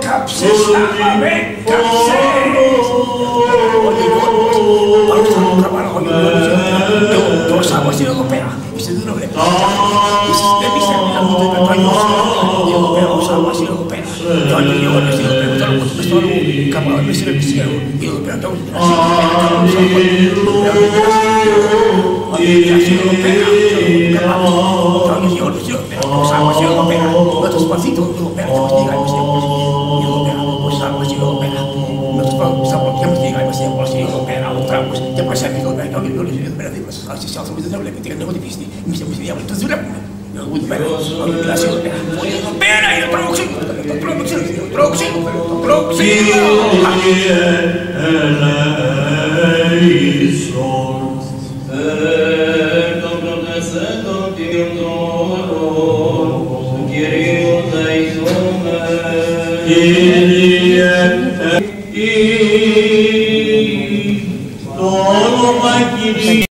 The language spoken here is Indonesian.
Kapses namin! Kapses! Baru sama trabajo con yo, yo sama si europea, y se duro de de mi ser la mundo de paños, y europea sama si europea. Yo no yo no si europea, todo lo que estoy capaz de ser el cielo, y μα αφήνουν να όλοι εδώ πέρα δίπλα σα. Άλλοι άνθρωποι δεν έχουν δεν να έχουν πίστη. Εμεί εμεί οι διάβολοι του δουλεύουμε. Όλοι εδώ πέρα είναι το πρόξενο. Το πρόξενο. Το πρόξενο. Το πρόξενο. Κύριε, ελέησον. Φέρτο προτεσέτο κύριον τόρο. Κυρίου τα ηθόμε. Κύριε, Todo vai querer.